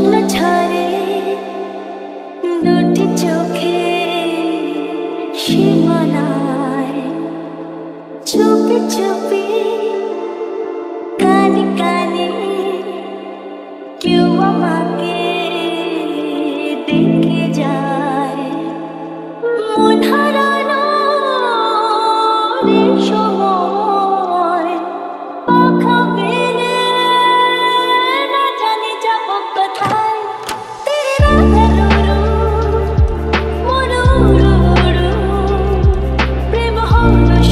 স্বপ্ন ছড়ে দুটি চোখে সীমানায় চুপি চুপি কানে কানে কেউ আমাকে দেখে যায়। মন হারানো সময় always